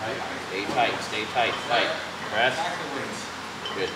Stay tight, stay tight, tight. Press. Good.